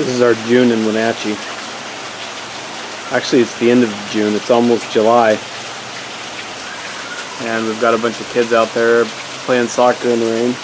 This is our June in Wenatchee. Actually, it's the end of June. It's almost July. And we've got a bunch of kids out there playing soccer in the rain.